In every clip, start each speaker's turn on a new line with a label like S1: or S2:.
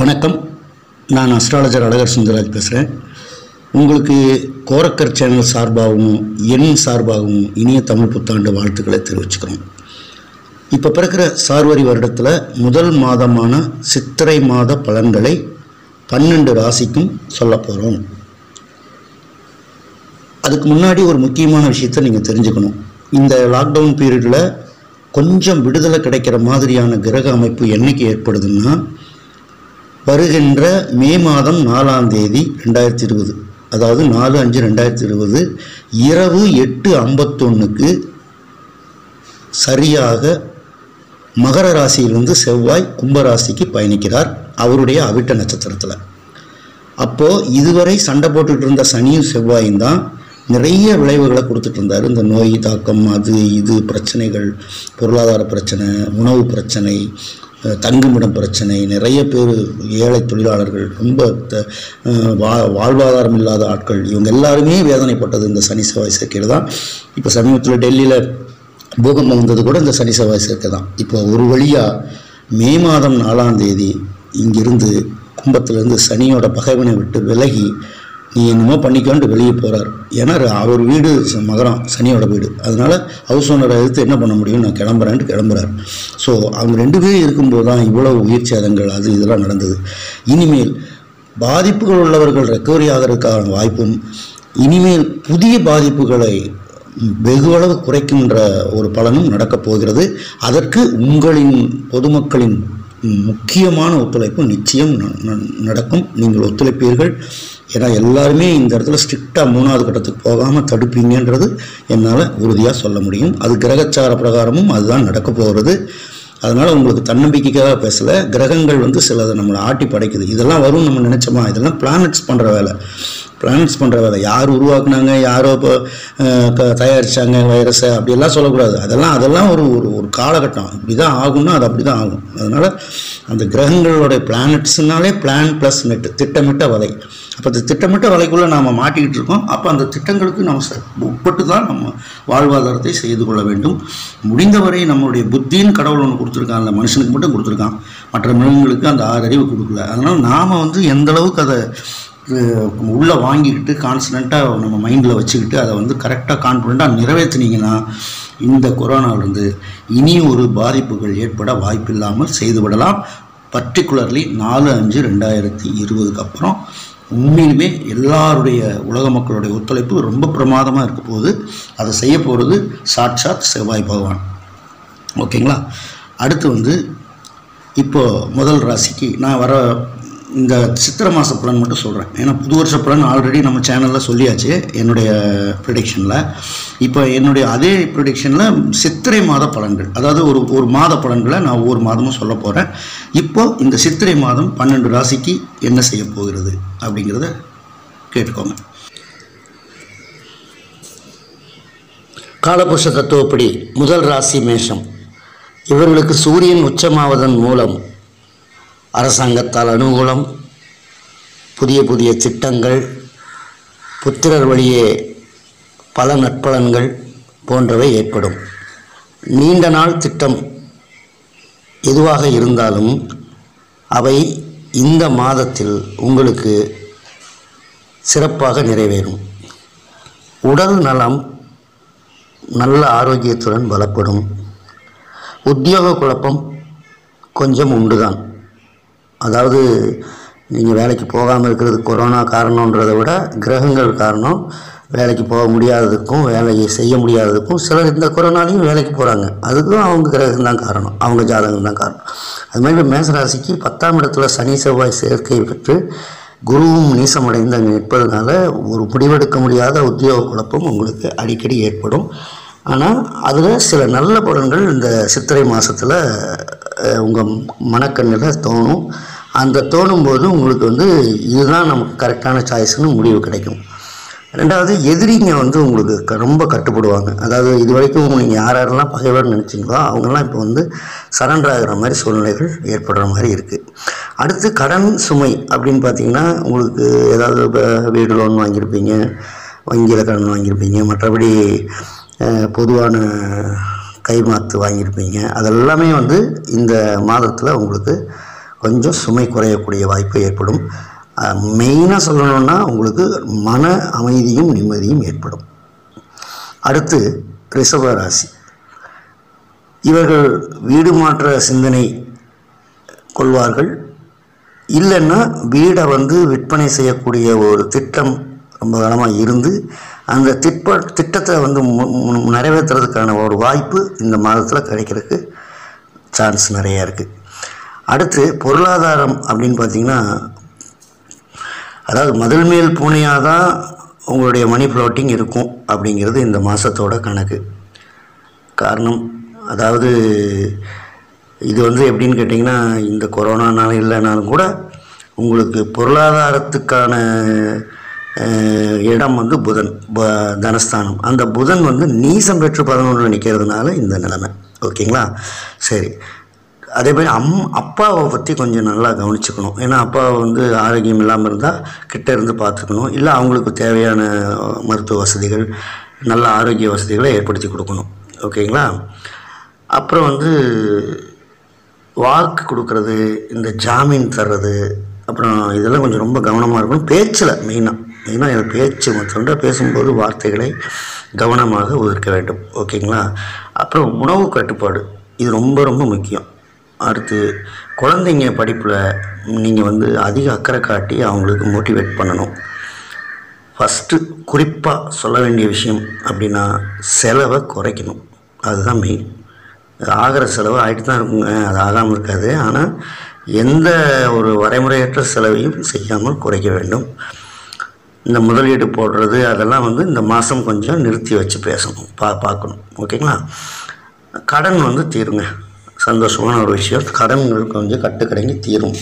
S1: வணக்கம். நான் அஸ்ட்ராலஜர் அழகர் சுந்தரராஜ் பேசுகிறேன் உங்களுக்கு கோரக்கர் சேனல் சார்பாகவும் என் சார்பாகவும் இனிய தமிழ் புத்தாண்டு வாழ்த்துக்களை தெரிவிச்சுக்கிறோம். இப்போ பிறக்கிற சார்வரி வருடத்தில் முதல் மாதமான சித்திரை மாத பலன்களை பன்னெண்டு ராசிக்கும் சொல்ல போகிறோம் அதுக்கு முன்னாடி ஒரு முக்கியமான விஷயத்தை நீங்கள் தெரிஞ்சுக்கணும். இந்த லாக்டவுன் பீரியடில் கொஞ்சம் விடுதலை கிடைக்கிற மாதிரியான கிரக அமைப்பு என்னைக்கு ஏற்படுதுன்னா வருகின்ற மே மாதம் நாலாம் தேதி ரெண்டாயிரத்தி இருபது அதாவது நாலு அஞ்சு ரெண்டாயிரத்தி இருபது இரவு எட்டு ஐம்பத்தொன்னுக்கு சரியாக மகர ராசியிலிருந்து செவ்வாய் கும்பராசிக்கு பயணிக்கிறார் அவருடைய அவிட்ட நட்சத்திரத்தில். அப்போது இதுவரை சண்டை போட்டுட்டு இருந்த சனியும் செவ்வாயும் தான் நிறைய விளைவுகளை கொடுத்துட்டு இருந்தார். இந்த நோய் தாக்கம் அது இது பிரச்சனைகள் பொருளாதார பிரச்சனை உணவு பிரச்சனை தங்குமிடம் பிரச்சனை நிறைய பேர் ஏழை தொழிலாளர்கள் ரொம்ப த- வா வாழ்வாதாரம் இல்லாத ஆட்கள் இவங்க எல்லாருமே வேதனைப்பட்டது இந்த சனி செவ்வாய் சேர்க்கையில் தான் இப்போ சமீபத்தில் டெல்லியில் பூகம்பம் வந்தது கூட இந்த சனி செவ்வாய் சேர்க்கை தான் இப்போ ஒரு வழியாக மே மாதம் நாலாம் தேதி இங்கிருந்து கும்பத்திலேருந்து சனியோட பகைவனை விட்டு விலகி நீ என்னமோ பண்ணிக்கோன்ட்டு வெளியே போகிறார் ஏன்னா அவர் வீடு ச- மகரம் சனியோட வீடு. அதனால் ஹவுஸ் ஓனரை எதிர்த்து என்ன பண்ண முடியும்? நான் கிளம்புறேன்ட்டு கிளம்புறாரு. ஸோ அவங்க ரெண்டு பேரும் இருக்கும்போது தான் இவ்வளவு உயிர் சேதங்கள் அது இதெல்லாம் நடந்தது. இனிமேல் பாதிப்புகள் உள்ளவர்கள் ரெக்கவரி ஆகிறதுக்கான வாய்ப்பும் இனிமேல் புதிய பாதிப்புகளை வெகுவளவு குறைக்கின்ற ஒரு பலனும் நடக்கப் போகிறது. அதற்கு உங்களின் பொதுமக்களின் முக்கியமான ஒத்துழைப்பு நிச்சயம் ந- ந- நடக்கும். நீங்கள் ஒத்துழைப்பீர்கள். ஏன்னா எல்லாருமே இந்த இடத்துல ஸ்ட்ரிக்டாக மூணாவது கட்டத்துக்கு போகாமல் தடுப்பீங்கன்றது என்னால் உறுதியாக சொல்ல முடியும். அது கிரகச்சார பிரகாரமும் அதுதான் நடக்க போகிறது அதனால் உங்களுக்கு தன்னம்பிக்கைக்காக பேசலை. கிரகங்கள் வந்து சிலதை நம்மளை ஆட்டி படைக்குது இதெல்லாம் வரும் நம்ம நினச்சோமா? இதெல்லாம் பிளானட்ஸ் பண்ணுற வேலை. பிளானட்ஸ் பண்ணுற அதை யார் உருவாக்குனாங்க யாரோ இப்போ தயாரித்தாங்க வைரஸை அப்படியெல்லாம் சொல்லக்கூடாது. அதெல்லாம் அதெல்லாம் ஒரு ஒரு ஒரு காலகட்டம். இப்படி தான் ஆகும்னா அது அப்படி தான் ஆகும். அதனால் அந்த கிரகங்களுடைய பிளானட்ஸ்னாலே பிளான் ப்ளஸ் நெட் திட்டமிட்ட வலை. அப்போ அந்த திட்டமிட்ட வலைக்குள்ளே நாம் மாட்டிக்கிட்டு இருக்கோம். அப்போ அந்த திட்டங்களுக்கு நம்ம ச- உட்பட்டு தான் நம்ம வாழ்வாதாரத்தை செய்து கொள்ள வேண்டும். முடிந்தவரை நம்மளுடைய புத்தின்னு கடவுள் ஒன்று கொடுத்துருக்கான். அந்த மனுஷனுக்கு மட்டும் கொடுத்துருக்கான். மற்ற மிருகங்களுக்கு அந்த ஆறு அறிவு கொடுக்கல. அதனால் நாம் வந்து எந்தளவுக்கு அதை உள்ளே வாங்கிக்கிட்டு கான்ஸ்டண்ட்டாக நம்ம மைண்டில் வச்சுக்கிட்டு அதை வந்து கரெக்டாக கான்ஃபிடண்ட்டாக நிறைவேற்றினீங்கன்னா இந்த கொரோனாவிலிருந்து இனி ஒரு பாதிப்புகள் ஏற்பட வாய்ப்பில்லாமல் செய்துவிடலாம் பர்டிகுலர்லி நாலு அஞ்சு ரெண்டாயிரத்தி இருபதுக்கு அப்புறம் உண்மையிலுமே எல்லாருடைய உலக மக்களுடைய ஒத்துழைப்பு ரொம்ப பிரமாதமாக இருக்க போகுது. அதை செய்ய போகிறது சாட்சாத் செவ்வாய் பகவான். ஓகேங்களா? அடுத்து வந்து இப்போ முதல் ராசிக்கு நான் வர இந்த சித்திரை மாத பலன் மட்டும் சொல்கிறேன் ஏன்னா புது வருஷ பலன் ஆல்ரெடி நம்ம சேனலில் சொல்லியாச்சு என்னுடைய ப்ரிடிக்ஷனில் இப்போ என்னுடைய அதே ப்ரிடிக்ஷனில் சித்திரை மாத பலன்கள் அதாவது ஒரு ஒரு மாத பலன்களை நான் ஒவ்வொரு மாதமும் சொல்ல போகிறேன் இப்போ இந்த சித்திரை மாதம் பன்னெண்டு ராசிக்கு என்ன செய்ய போகிறது அப்படிங்கிறத கேட்டுக்கோங்க. காலபுருஷ தத்துவப்படி முதல் ராசி மேஷம். இவர்களுக்கு சூரியன் உச்சமாவதன் மூலம் அரசாங்கத்தால் அனுகூலம் புதிய புதிய திட்டங்கள் புத்திரர் வழியே பல நற்பலன்கள் போன்றவை ஏற்படும். நீண்ட நாள் திட்டம் எதுவாக இருந்தாலும் அவை இந்த மாதத்தில் உங்களுக்கு சிறப்பாக நிறைவேறும். உடல் நலம் நல்ல ஆரோக்கியத்துடன் பலப்படும் உத்தியோக குழப்பம் கொஞ்சம் உண்டுதான். அதாவது நீங்கள் வேலைக்கு போகாமல் இருக்கிறது கொரோனா காரணன்றதை விட கிரகங்கள் காரணம். வேலைக்கு போக முடியாததுக்கும் வேலையை செய்ய முடியாததுக்கும் சிலர் இந்த கொரோனாலையும் வேலைக்கு போகிறாங்க அதுக்கும் அவங்க கிரகம் தான் காரணம். அவங்க ஜாதகம் தான் காரணம். அது மாதிரி மேசராசிக்கு பத்தாம் இடத்துல சனி செவ்வாய் சேர்க்கை பெற்று குருவும் நீசமடைந்து அங்கே நிற்பதனால ஒரு முடிவெடுக்க முடியாத உத்தியோக குழப்பம் உங்களுக்கு அடிக்கடி ஏற்படும். ஆனால் அதில் சில நல்ல பலன்கள் இந்த சித்திரை மாதத்தில் உங்கள் மனக்கண்ணில் தோணும். அந்த தோணும்போது உங்களுக்கு வந்து இதுதான் நமக்கு கரெக்டான சாய்ஸ்னு முடிவு கிடைக்கும். ரெண்டாவது எதிரிங்க வந்து உங்களுக்கு க- ரொம்ப கட்டுப்படுவாங்க. அதாவது இது வரைக்கும் நீங்கள் யார் யாரெல்லாம் பகைவர்னு நினச்சிங்களோ அவங்கெல்லாம் இப்போ வந்து சரண்டர் ஆகிற மாதிரி சூழ்நிலைகள் ஏற்படுற மாதிரி இருக்குது அடுத்து கடன் சுமை அப்படின்னு பார்த்தீங்கன்னா உங்களுக்கு ஏதாவது இப்போ வீடு லோன் வாங்கியிருப்பீங்க வங்கியில் கடன் வாங்கியிருப்பீங்க. மற்றபடி பொதுவான கைமாத்து வாங்கியிருப்பீங்க. அதெல்லாமே வந்து இந்த மாதத்தில் உங்களுக்கு கொஞ்சம் சுமை குறையக்கூடிய வாய்ப்பு ஏற்படும். மெயினாக சொல்லணும்னா உங்களுக்கு மன அமைதியும் நிம்மதியும் ஏற்படும். அடுத்து ரிஷப ராசி. இவர்கள் வீடு மாற்ற சிந்தனை கொள்வார்கள். இல்லைன்னா வீடை வந்து விற்பனை செய்யக்கூடிய ஒரு திட்டம் ரொம்ப காலமாக இருந்து அந்த திட்ட திட்டத்தை வந்து மு- மு- நிறைவேற்றுறதுக்கான ஒரு வாய்ப்பு இந்த மாதத்தில் கிடைக்கிறதுக்கு சான்ஸ் நிறையா இருக்குது அடுத்து பொருளாதாரம் அப்படின்னு பார்த்தீங்கன்னா அதாவது மதில் மேல் பூனையாக தான் உங்களுடைய மணி ஃப்ளோட்டிங் இருக்கும் அப்படிங்கிறது இந்த மாதத்தோட கணக்கு. காரணம் அதாவது இது வந்து எப்படின்னு கேட்டிங்கன்னா இந்த கொரோனானால இல்லைனாலும் கூட உங்களுக்கு பொருளாதாரத்துக்கான இடம் வந்து புதன் ப- தனஸ்தானம். அந்த புதன் வந்து நீசம் பெற்று பதினொன்றில் நிற்கிறதுனால இந்த நிலைமை. ஓகேங்களா? சரி. அதே மாதிரி அம் அப்பாவை பற்றி கொஞ்சம் நல்லா கவனிச்சுக்கணும். ஏன்னா அப்பாவை வந்து ஆரோக்கியம் இல்லாமல் இருந்தால் கிட்ட இருந்து பார்த்துக்கணும் இல்லை அவங்களுக்கு தேவையான மருத்துவ வசதிகள் நல்ல ஆரோக்கிய வசதிகளை ஏற்படுத்தி கொடுக்கணும். ஓகேங்களா? அப்புறம் வந்து வாக்கு கொடுக்கறது இந்த ஜாமீன் தர்றது அப்புறம் இதெல்லாம் கொஞ்சம் ரொம்ப கவனமாக இருக்கணும். பேச்சில் மெயினாக மெயினாக என் பேச்சு மற்றவங்க பேசும்போது வார்த்தைகளை கவனமாக ஒதுக்க வேண்டும். ஓகேங்களா? அப்புறம் உணவு கட்டுப்பாடு. இது ரொம்ப ரொம்ப முக்கியம். அடுத்து குழந்தைங்க படிப்பில் நீங்கள் வந்து அதிக அக்கறை காட்டி அவங்களுக்கு மோட்டிவேட் பண்ணணும். ஃபஸ்ட்டு குறிப்பாக சொல்ல வேண்டிய விஷயம் அப்படின்னா செலவை குறைக்கணும். அதுதான் மெயின் ஆகிற செலவு ஆகிட்டு தான் இருக்குங்க. அது ஆகாமல் இருக்காது. ஆனால் எந்த ஒரு வரைமுறையற்ற செலவையும் செய்யாமல் குறைக்க வேண்டும். இந்த முதலீடு போடுறது அதெல்லாம் வந்து இந்த மாதம் கொஞ்சம் நிறுத்தி வச்சு பேசணும் பா பார்க்கணும். ஓகேங்களா? கடன் வந்து தீருங்க. சந்தோஷமான ஒரு விஷயம். கடன்கள் கொஞ்சம் கட்டுக்கடங்கி தீரும்.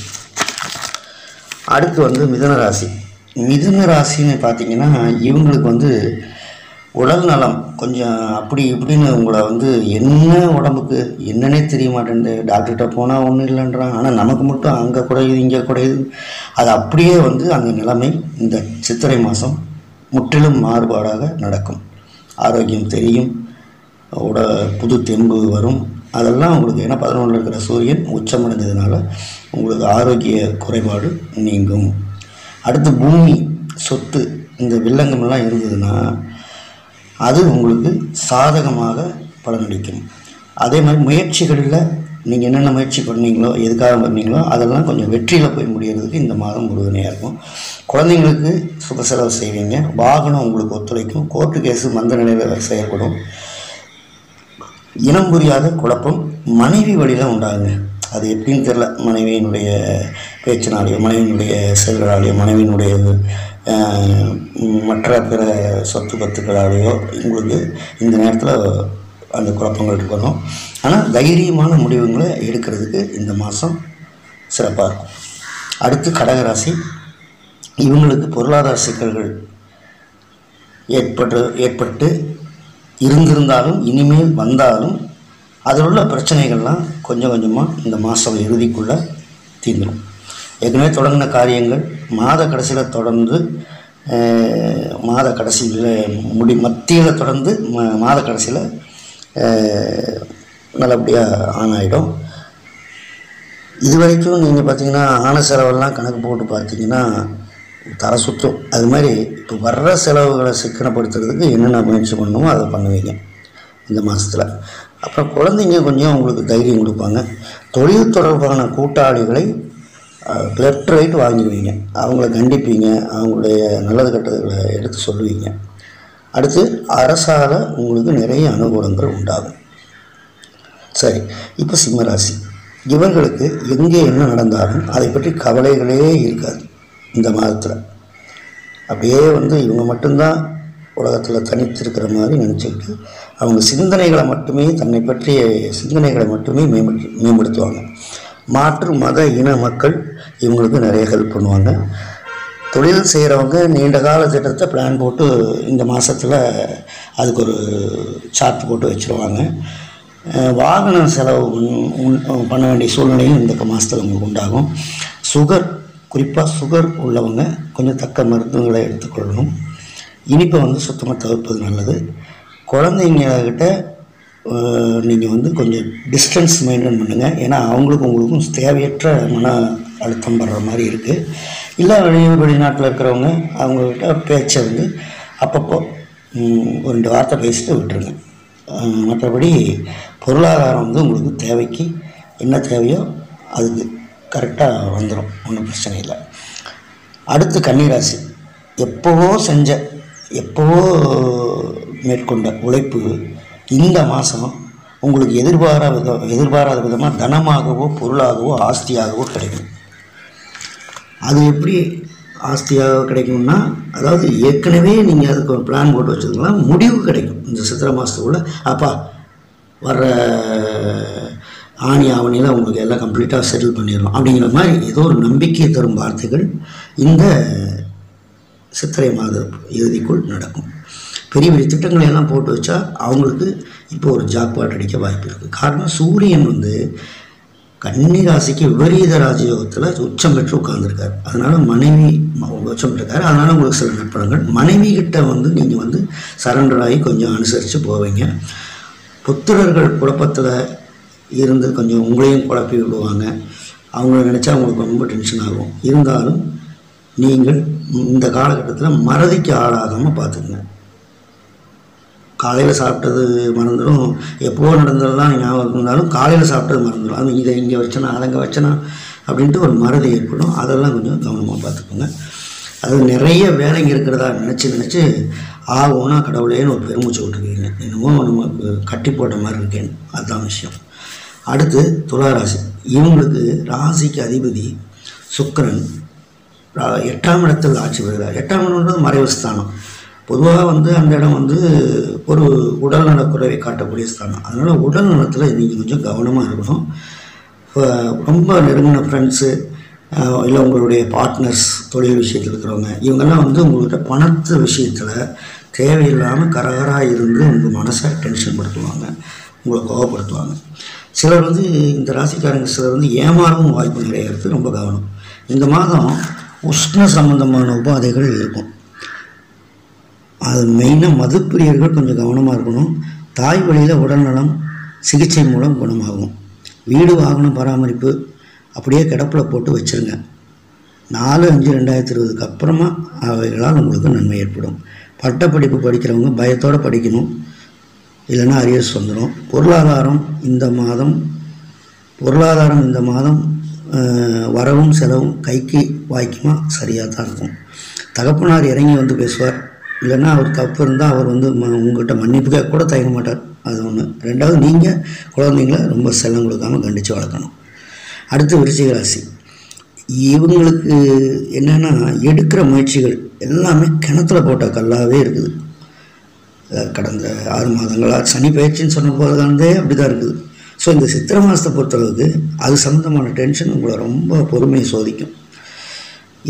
S1: அடுத்து வந்து மிதுன ராசி. மிதுன ராசின்னு பார்த்தீங்கன்னா இவங்களுக்கு வந்து உடல் நலம் கொஞ்சம் அப்படி இப்படின்னு உங்களை வந்து என்ன உடம்புக்கு என்னன்னே தெரிய மாட்டேங்குது டாக்டர்கிட்ட போனால் ஒன்றும் இல்லைன்றான் ஆனால் நமக்கு மட்டும் அங்கே குறையுது இங்கே குறையுது. அது அப்படியே வந்து அந்த நிலைமை இந்த சித்திரை மாதம் முற்றிலும் மாறுபாடாக நடக்கும். ஆரோக்கியம் தெரியும் உட புது தெம்பு வரும். அதெல்லாம் உங்களுக்கு ஏன்னா பதினொன்றில் இருக்கிற சூரியன் உச்சமடைஞ்சதுனால உங்களுக்கு ஆரோக்கிய குறைபாடு நீங்கும். அடுத்து பூமி சொத்து இந்த வில்லங்கம்லாம் இருந்ததுன்னா அது உங்களுக்கு சாதகமாக பலனளிக்கும். அதே மாதிரி முயற்சிகளில் நீங்கள் என்னென்ன முயற்சி பண்ணீங்களோ எதுக்காக பண்ணீங்களோ அதெல்லாம் கொஞ்சம் வெற்றியில் போய் முடிகிறதுக்கு இந்த மாதம் உறுதுணையாக இருக்கும். குழந்தைங்களுக்கு சுப செலவு செய்வீங்க. வாகனம் உங்களுக்கு ஒத்துழைக்கும். கோர்ட்டு கேஸு மந்த நிலையில் செயல்படும். இனம் புரியாத குழப்பம். மனைவி வழியில் உண்டாகுங்க. அது எப்படின்னு தெரில மனைவியினுடைய பேச்சினாலேயோ மனைவியினுடைய செயல்களாலேயோ மனைவியினுடைய மற்ற பிற சொத்து பத்துக்களாலேயோ உங்களுக்கு இந்த நேரத்தில் அந்த குழப்பங்கள் இருக்கணும். ஆனால் தைரியமான முடிவுகளை எடுக்கிறதுக்கு இந்த மாதம் சிறப்பாக இருக்கும். அடுத்து கடகராசி. இவங்களுக்கு பொருளாதார சிக்கல்கள் ஏற்பட்டு ஏற்பட்டு இருந்திருந்தாலும் இனிமேல் வந்தாலும் அதில் உள்ள பிரச்சனைகள்லாம் கொஞ்சம் கொஞ்சமாக இந்த மாதம் இறுதிக்குள்ளே தீர்ந்துடும் ஏற்கனவே தொடங்கின காரியங்கள் மாத கடைசியில் தொடர்ந்து மாத கடைசியில் முடி மத்தியில் தொடர்ந்து மாத கடைசியில் நல்லபடியாக ஆன் ஆகிடும் இது வரைக்கும் நீங்கள் பார்த்தீங்கன்னா ஆன செலவெல்லாம் கணக்கு போட்டு பார்த்தீங்கன்னா தலை சுற்றும் அது மாதிரி இப்போ வர்ற செலவுகளை சிக்கனப்படுத்துறதுக்கு என்னென்ன முயற்சி பண்ணணுமோ அதை பண்ணுவீங்க இந்த மாதத்தில் அப்புறம் குழந்தைங்க கொஞ்சம் உங்களுக்கு தைரியம் கொடுப்பாங்க. தொழில் தொடர்பான கூட்டாளிகளை லெஃப்ட் ரைட் வாங்கிடுவீங்க. அவங்கள கண்டிப்பீங்க. அவங்களுடைய நல்லது கெட்டதுகளை எடுத்து சொல்லுவீங்க. அடுத்து அரசால் உங்களுக்கு நிறைய அனுகூலங்கள் உண்டாகும். சரி இப்போ சிம்மராசி. இவர்களுக்கு எங்கே என்ன நடந்தாலும் அதை பற்றி கவலைகளே இருக்காது இந்த மாதத்தில். அப்படியே வந்து இவங்க மட்டும்தான் உலகத்தில் தனித்திருக்கிற மாதிரி நினச்சிக்கிட்டு அவங்க சிந்தனைகளை மட்டுமே தன்னை பற்றிய சிந்தனைகளை மட்டுமே மேம்படுத்தி மேம்படுத்துவாங்க. மாற்று மத இன மக்கள் இவங்களுக்கு நிறைய ஹெல்ப் பண்ணுவாங்க. தொழில் செய்கிறவங்க நீண்ட கால திட்டத்தை பிளான் போட்டு இந்த மாதத்தில் அதுக்கு ஒரு சார்ட் போட்டு வச்சுருவாங்க. வாகனம் வாகன செலவு பண்ண வேண்டிய சூழ்நிலையும் இந்த மாதத்தில் உங்களுக்கு உண்டாகும். சுகர் குறிப்பாக சுகர் உள்ளவங்க கொஞ்சம் தக்க மருந்துகளை எடுத்துக்கொள்ளணும். இனிப்பை வந்து சுத்தமாக தவிர்ப்பது நல்லது. குழந்தைங்கக்கிட்ட நீங்கள் வந்து கொஞ்சம் டிஸ்டன்ஸ் மெயின்டைன் பண்ணுங்கள் ஏன்னா அவங்களுக்கும் உங்களுக்கும் தேவையற்ற மன அழுத்தம் படுற மாதிரி இருக்குது இல்லை வெளி வெளிநாட்டில் இருக்கிறவங்க அவங்கக்கிட்ட பேச்சை வந்து அப்பப்போ ஒரு ரெண்டு வார்த்தை பேசிட்டு விட்டுருங்க. மற்றபடி பொருளாதாரம் வந்து உங்களுக்கு தேவைக்கு என்ன தேவையோ அதுக்கு கரெக்டாக வந்துடும் ஒன்றும் பிரச்சனை இல்லை. அடுத்து கன்னிராசி. எப்போவோ செஞ்ச எப்போவோ மேற்கொண்ட உழைப்பு இந்த மாதம் உங்களுக்கு எதிர்பாராத வித எதிர்பாராத விதமாக தனமாகவோ பொருளாகவோ ஆஸ்தியாகவோ கிடைக்கும். அது எப்படி ஆஸ்தியாக கிடைக்கும்னா அதாவது ஏற்கனவே நீங்கள் அதுக்கு ஒரு பிளான் போட்டு வச்சுருக்கலாம் முடிவு கிடைக்கும். இந்த சித்திரை மாதத்துக்குள்ள அப்பா வர்ற ஆணி ஆவணியில் உங்களுக்கு எல்லாம் கம்ப்ளீட்டாக செட்டில் பண்ணிடலாம். அப்படிங்கிற மாதிரி ஏதோ ஒரு நம்பிக்கை தரும் வார்த்தைகள் இந்த சித்திரை மாத இறுதிக்குள் நடக்கும். பெரிய பெரிய திட்டங்களை எல்லாம் போட்டு வச்சா அவங்களுக்கு இப்போ ஒரு ஜாக்பாட் அடிக்க வாய்ப்பு இருக்குது காரணம் சூரியன் வந்து கன்னி ராசிக்கு விபரீத ராஜயோகத்தில் உச்சம் பெற்று உட்கார்ந்துருக்கார். அதனால் மனைவி உச்சம் பெற்றிருக்காரு. அதனால் உங்களுக்கு சில நற்பலங்கள் மனைவி கிட்ட வந்து நீங்கள் வந்து சரண்டர் ஆகி கொஞ்சம் அனுசரித்து போவீங்க. புத்திரர்கள் குழப்பத்தில் இருந்து கொஞ்சம் உங்களையும் குழப்பி விடுவாங்க. அவங்கள நினச்சா உங்களுக்கு ரொம்ப டென்ஷன் ஆகும். இருந்தாலும் நீங்கள் இந்த காலகட்டத்தில் மறதிக்கு ஆளாகாமல் பார்த்துக்குங்க. காலையில் சாப்பிட்டது மறந்துடும். எப்போ நடந்ததெல்லாம் ஞாபகம் இருந்தாலும் காலையில் சாப்பிட்டது மறந்துடும். அது இதை இங்கே வச்சனா அதை வச்சனா அப்படின்ட்டு ஒரு மறதி ஏற்படும். அதெல்லாம் கொஞ்சம் கவனமாக பார்த்துக்கோங்க. அது நிறைய வேலைங்க இருக்கிறதா நினச்சி நினச்சி ஆகும்னா கடவுளேன்னு ஒரு பெருமூச்சு விட்டுருக்கீங்க. என்னமோ நமக்கு கட்டி போட்ட மாதிரி இருக்கேன்னு. அதுதான் விஷயம். அடுத்து துலா ராசி இவங்களுக்கு ராசிக்கு அதிபதி சுக்கரன் ரா- எட்டாம் இடத்தில் ஆட்சி பெறுகிறார் எட்டாம் இடம்ன்றது மறைவு ஸ்தானம். பொதுவாக வந்து அந்த இடம் வந்து ஒரு உடல் நலக்குறைவை காட்டக்கூடிய ஸ்தானம். அதனால் உடல் நலத்தில் நீங்கள் கொஞ்சம் கவனமாக இருக்கணும். ரொம்ப நெருங்கின ஃப்ரெண்ட்ஸு இல்லை உங்களுடைய பார்ட்னர்ஸ் தொழில் விஷயத்தில் இருக்கிறவங்க இவங்கெல்லாம் வந்து உங்கள்கிட்ட பணத்து விஷயத்தில் தேவையில்லாமல் கரகராக இருந்து உங்கள் மனசை டென்ஷன் படுத்துவாங்க. உங்களை கோவப்படுத்துவாங்க. சிலர் வந்து இந்த ராசிக்காரங்க சிலர் வந்து ஏமாறவும் வாய்ப்பு நிறைய இருக்குது ரொம்ப கவனம். இந்த மாதம் உஷ்ண சம்பந்தமான உபாதைகள் இருக்கும். அது மெயினாக மதுப்பிரியர்கள் கொஞ்சம் கவனமாக இருக்கணும். தாய் வழியில் உடல்நலம் சிகிச்சை மூலம் குணமாகும். வீடு வாகனம் பராமரிப்பு அப்படியே கிடப்பில் போட்டு வச்சிருங்க. நாலு அஞ்சு ரெண்டாயிரத்தி இருபதுக்கு அப்புறமா அவைகளால் உங்களுக்கு நன்மை ஏற்படும். பட்டப்படிப்பு படிக்கிறவங்க பயத்தோடு படிக்கணும். இல்லைன்னா அரியர்ஸ் வந்துடும் பொருளாதாரம் இந்த மாதம் பொருளாதாரம் இந்த மாதம் வரவும் செலவும் கைக்கு வாய்க்குமா? சரியாக தான் இருக்கும். தகப்பனார் இறங்கி வந்து பேசுவார். இல்லைன்னா அவர் தப்பு இருந்தால் அவர் வந்து ம உங்கள்கிட்ட மன்னிப்பு கூட தயங்க மாட்டார். அது ஒன்று ரெண்டாவது நீங்கள் குழந்தைங்கள ரொம்ப செல்லம் கொடுக்காம கண்டித்து வளர்க்கணும். அடுத்து விருச்சிக ராசி. இவங்களுக்கு என்னென்னா எடுக்கிற முயற்சிகள் எல்லாமே கிணத்துல போட்ட கல்லாகவே இருக்குது. கடந்த ஆறு மாதங்களாக சனி பயிற்சின்னு சொன்ன போதுலேருந்தே அப்படி தான் இருக்குது. ஸோ இந்த சித்திரை மாதத்தை பொறுத்தளவுக்கு அது சம்மந்தமான டென்ஷன் உங்களை ரொம்ப பொறுமையை சோதிக்கும்.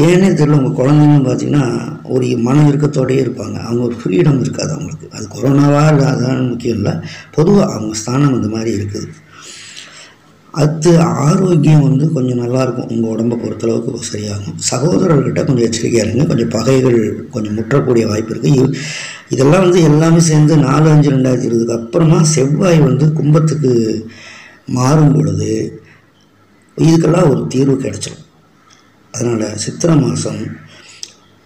S1: ஏன்னே தெரியல உங்கள் குழந்தைங்கன்னு பார்த்தீங்கன்னா ஒரு மன இறுக்கத்தோடயே இருப்பாங்க. அவங்க ஒரு ஃப்ரீடம் இருக்காது அவங்களுக்கு. அது கொரோனாவாக இல்லை முக்கியம் இல்லை. பொதுவாக அவங்க ஸ்தானம் இந்த மாதிரி இருக்குது. அடுத்து ஆரோக்கியம் வந்து கொஞ்சம் நல்லாயிருக்கும் உங்கள் உடம்பை பொறுத்தளவுக்கு சரியாகும். சகோதரர்கிட்ட கொஞ்சம் எச்சரிக்கையாக இருங்க. கொஞ்சம் பகைகள் கொஞ்சம் முற்றக்கூடிய வாய்ப்பு இருக்குது இதெல்லாம் வந்து எல்லாமே சேர்ந்து நாலு அஞ்சு ரெண்டாயிரத்தி இருபதுக்கு அப்புறமா செவ்வாய் வந்து கும்பத்துக்கு மாறும் பொழுது இதுக்கெல்லாம் ஒரு தீர்வு கிடச்சிடும் அதனால் சித்திரை மாதம்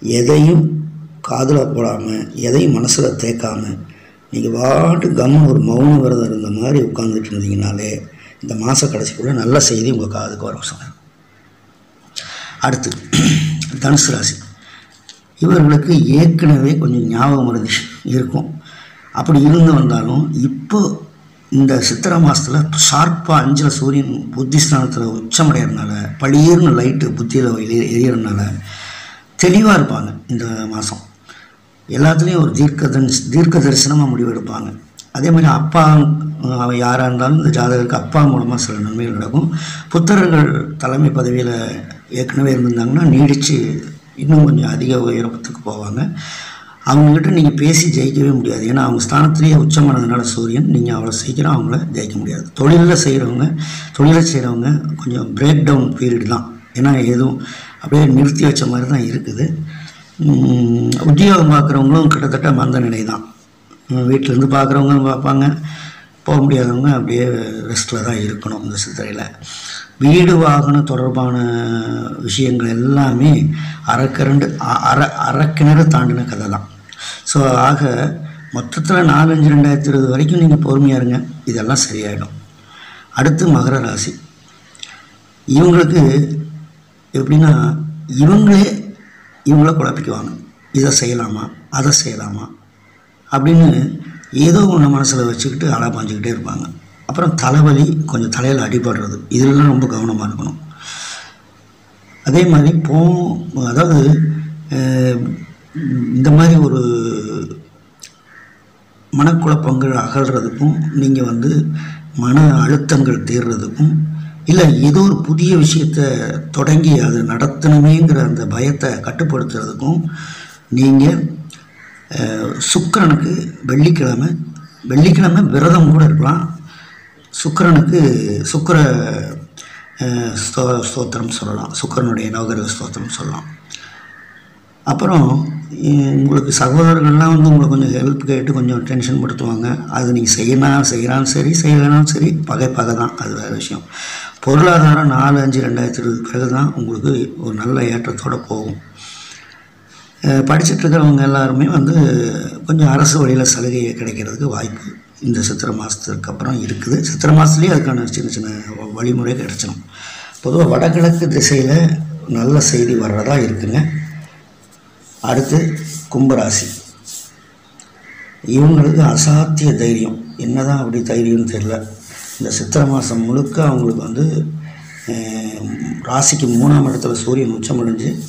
S1: எதையும் காதில் போடாமல் எதையும் மனசில் தேக்காமல் நீங்கள் பாட்டு கம்னு ஒரு மௌன விரதம் இருந்த மாதிரி உட்காந்துட்டு இருந்தீங்கனாலே இந்த மாத கடைசிக்குள்ளே நல்ல செய்தி உங்கள் காதுக்கு வரும் சார். அடுத்து தனுசு ராசி. இவர்களுக்கு ஏற்கனவே கொஞ்சம் ஞாபகம் இருந்து இருக்கும். அப்படி இருந்து வந்தாலும் இப்போ இந்த சித்திரை மாதத்தில் ஷார்ப்பாக அஞ்சில் சூரியன் புத்தி ஸ்தானத்தில் உச்சமடைகிறதுனால பளியர்னு லைட்டு புத்தியில் எரியறதுனால தெளிவாக இருப்பாங்க இந்த மாதம் எல்லாத்துலேயும் ஒரு தீர்க்க தரிசி தீர்க்க தரிசனமாக முடிவெடுப்பாங்க. அதே மாதிரி அப்பா அவன் யாராக இருந்தாலும் இந்த ஜாதகருக்கு அப்பா மூலமாக சில நன்மைகள் நடக்கும். புத்தர்கள் தலைமை பதவியில் ஏற்கனவே இருந்திருந்தாங்கன்னா நீடித்து இன்னும் கொஞ்சம் அதிக உயரத்துக்கு போவாங்க. அவங்கக்கிட்ட நீங்கள் பேசி ஜெயிக்கவே முடியாது. ஏன்னா அவங்க ஸ்தானத்திலேயே உச்சமானதுனால சூரியன் நீங்கள் அவ்வளோ சீக்கிரம் அவங்கள ஜெயிக்க முடியாது. தொழிலில் செய்கிறவங்க தொழிலை செய்கிறவங்க கொஞ்சம் பிரேக் டவுன் பீரியட் தான். ஏன்னா எதுவும் அப்படியே நிறுத்தி வச்ச மாதிரி தான் இருக்குது. உத்தியோகம் பார்க்குறவங்களும் கிட்டத்தட்ட மந்த நிலை தான். வீட்டிலேருந்து பார்க்குறவங்களும் பார்ப்பாங்க. போக முடியாதவங்க அப்படியே ரெஸ்ட்டில் தான் இருக்கணும் இந்த சித்திரையில். வீடு வாகனம் தொடர்பான விஷயங்கள் எல்லாமே அறக்கரண்டு அ- அறக்கிணறு தாண்டின கதை தான். ஸோ ஆக மொத்தத்தில் நாலஞ்சு ரெண்டாயிரத்தி இருபது வரைக்கும் நீங்கள் பொறுமையாக இருங்க. இதெல்லாம் சரியாயிடும். அடுத்து மகர ராசி. இவங்களுக்கு எப்படின்னா இவங்களே இவங்கள குழப்பிக்குவாங்க. இதை செய்யலாமா? அதை செய்யலாமா? அப்படின்னு ஏதோ ஒன்று மனசில் வச்சுக்கிட்டு அலா பாஞ்சிக்கிட்டே இருப்பாங்க. அப்புறம் தலைவலி கொஞ்சம் தலையில் அடிபடுறது. இதெல்லாம் ரொம்ப கவனமாக இருக்கணும். அதே மாதிரி போ அதாவது இந்த மாதிரி ஒரு மனக்குழப்பங்கள் அகழ்கிறதுக்கும் நீங்கள் வந்து மன அழுத்தங்கள் தீர்றதுக்கும் இல்லை ஏதோ ஒரு புதிய விஷயத்தை தொடங்கி அதை நடத்தணுமேங்கிற அந்த பயத்தை கட்டுப்படுத்துறதுக்கும் நீங்கள் சுக்கிரனுக்கு வெள்ளிக்கிழமை வெள்ளிக்கிழமை விரதம் கூட இருக்கலாம். சுக்கிரனுக்கு சுக்கர ஸ்தோ ஸ்தோத்திரம் சொல்லலாம். சுக்கிரனுடைய நவகிரக ஸ்தோத்திரம் சொல்லலாம். அப்புறம் உங்களுக்கு சகோதரர்கள்லாம் வந்து உங்களுக்கு கொஞ்சம் ஹெல்ப் கேட்டு கொஞ்சம் டென்ஷன் படுத்துவாங்க. அது நீங்கள் செய்யணும் செய்கிறாலும் சரி செய்யலைனாலும் சரி பகை பகை தான். அது வேறு விஷயம். பொருளாதாரம் நாலு அஞ்சு ரெண்டாயிரத்தி இருபது பிறகு தான் உங்களுக்கு ஒரு நல்ல ஏற்றத்தோடு போகும். படிச்சுட்டு இருக்கிறவங்க எல்லாருமே வந்து கொஞ்சம் அரசு வழியில் சலுகை கிடைக்கிறதுக்கு வாய்ப்பு இந்த சித்திரை மாதத்துக்கு அப்புறம் இருக்குது. சித்திரை மாதத்துலேயே அதுக்கான சின்ன சின்ன வ- வழிமுறை கிடச்சிடும் பொதுவாக வடகிழக்கு திசையில் நல்ல செய்தி வர்றதா இருக்குங்க. அடுத்து கும்பராசி. இவங்களுக்கு அசாத்திய தைரியம். என்னதான் அப்படி தைரியம்னு தெரில இந்த சித்திரை மாதம் முழுக்க அவங்களுக்கு வந்து ராசிக்கு மூணாம் இடத்துல சூரியன் உச்சமடைஞ்சு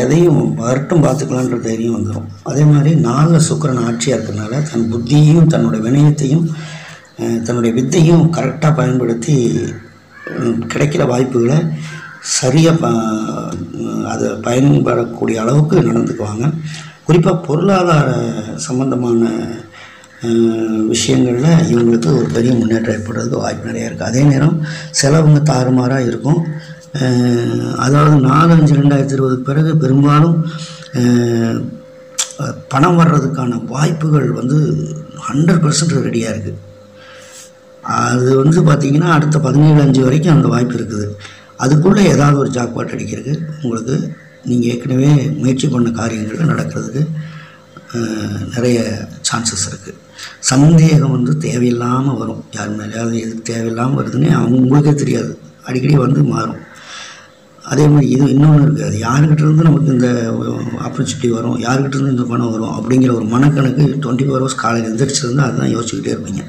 S1: எதையும் வரட்டும் பார்த்துக்கலான்ற தைரியம் வந்துடும் அதே மாதிரி நாளில் சுக்கிரன் ஆட்சியாக இருக்கிறதுனால தன் புத்தியையும் தன்னோட வினயத்தையும் தன்னுடைய வித்தையும் கரெக்டாக பயன்படுத்தி கிடைக்கிற வாய்ப்புகளை சரியாக ப அதை பயன்படக்கூடிய அளவுக்கு நடந்துக்குவாங்க. குறிப்பாக பொருளாதார சம்பந்தமான விஷயங்களில் இவங்களுக்கு ஒரு பெரிய முன்னேற்றம் ஏற்படுறதுக்கு வாய்ப்பு நிறையா இருக்குது அதே நேரம் செலவுங்க தாறுமாறாக இருக்கும். அதாவது நாலு அஞ்சு ரெண்டாயிரத்தி இருபது பிறகு பெரும்பாலும் பணம் வர்றதுக்கான வாய்ப்புகள் வந்து ஹண்ட்ரட் பர்சன்ட் ரெடியாக இருக்குது அது வந்து பார்த்திங்கன்னா அடுத்த பதினேழு அஞ்சு வரைக்கும் அந்த வாய்ப்பு இருக்குது. அதுக்குள்ளே ஏதாவது ஒரு ஜாக்பாட் அடிக்கிறதுக்கு உங்களுக்கு நீங்கள் ஏற்கனவே முயற்சி பண்ண காரியங்கள் நடக்கிறதுக்கு நிறைய சான்சஸ் இருக்குது சந்தேகம் வந்து தேவையில்லாமல் வரும். யார் மேலேயாவது எதுக்கு தேவையில்லாமல் வருதுன்னு அவங்களுக்கே தெரியாது. அடிக்கடி வந்து மாறும். அதே மாதிரி இது இன்னொன்று இருக்குது அது யாருக்கிட்ட இருந்து நமக்கு இந்த ஆப்பர்ச்சுனிட்டி வரும்? யாருக்கிட்ட இருந்து இந்த பணம் வரும்? அப்படிங்கிற ஒரு மனக்கணக்கு டுவெண்ட்டி ஃபோர் ஹவர்ஸ் காலையில் எந்திரிச்சிருந்து அதுதான் யோசிச்சுக்கிட்டே இருப்பீங்க.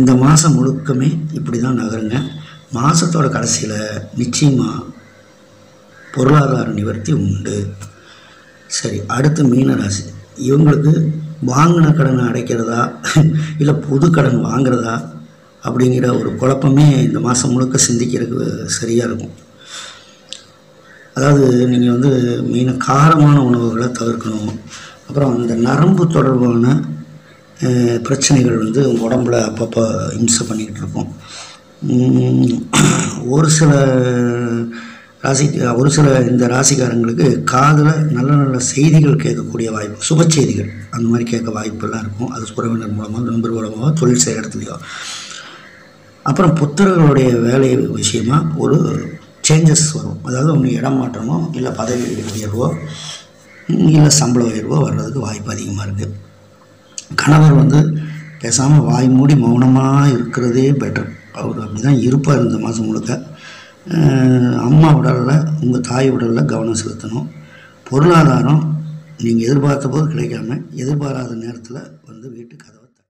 S1: இந்த மாதம் முழுக்கமே இப்படி தான் நகருங்க. மாதத்தோட கடைசியில் நிச்சயமாக பொருளாதார நிவர்த்தி உண்டு. சரி அடுத்து மீனராசி இவங்களுக்கு வாங்கின கடனை அடைக்கிறதா? இல்லை புது கடன் வாங்குறதா? அப்படிங்கிற ஒரு குழப்பமே இந்த மாதம் முழுக்க சிந்திக்கிறதுக்கு சரியாக இருக்கும். அதாவது நீங்கள் வந்து மெயினாக காரமான உணவுகளை தவிர்க்கணும். அப்புறம் அந்த நரம்பு தொடர்பான பிரச்சனைகள் வந்து உங்கள் உடம்புல அப்பப்போ இம்சை பண்ணிக்கிட்டு இருக்கும். ஒரு சில ராசி ஒரு சில இந்த ராசிக்காரங்களுக்கு காதில் நல்ல நல்ல செய்திகள் கேட்கக்கூடிய வாய்ப்பு சுப செய்திகள் அந்த மாதிரி கேட்க வாய்ப்பெல்லாம் இருக்கும். அது உறவினர் மூலமாக நண்பர் மூலமாக தொழில் செய்கிற இடத்துலையோ. அப்புறம் புத்தர்களுடைய வேலை விஷயமா ஒரு சேஞ்சஸ் வரும். அதாவது ஒன்று இடம் மாற்றமோ இல்லை பதவி உயர்வோ இல்லை சம்பள உயர்வோ வர்றதுக்கு வாய்ப்பு அதிகமாக இருக்குது கணவர் வந்து பேசாமல் வாய் மூடி மௌனமாக இருக்கிறதே பெட்டர் அவர் அப்படி தான் இருப்பார் இந்த மாதம் முழுக்க. அம்மா உடலில் உங்கள் தாய் உடலில் கவனம் செலுத்தணும். பொருளாதாரம் நீங்கள் எதிர்பார்த்த போது கிடைக்காம எதிர்பாராத நேரத்தில் வந்து வீட்டு கதை